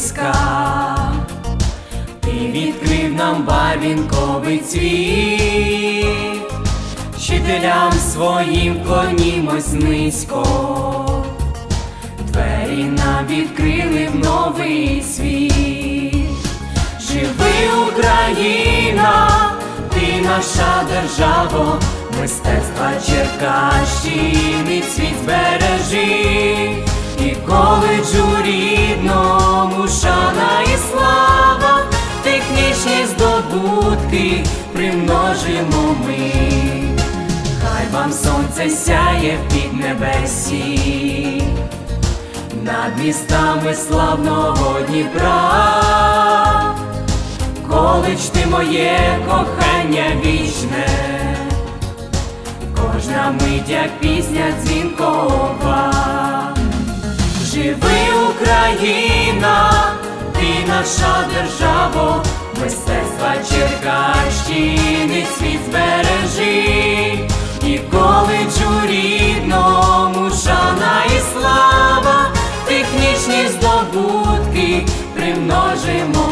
близька. Ти відкрив нам барвінковий цвіт, вчителям своїм клонімось низько, двері нам відкрили в новий світ. Живи Україна, ти наша держава, мистецтва Черкащини світ збережи, здобутки примножимо ми, хай вам сонце сяє в піднебесі, над містами славного Дніпра. Коледж ти моє кохання вічне, кожна мить як пісня дзвінкова. Живи Україна, ти наша держава, мистецтва Черкащини світ збережи, коледжу рідному шана і слава, технічні здобутки примножимо.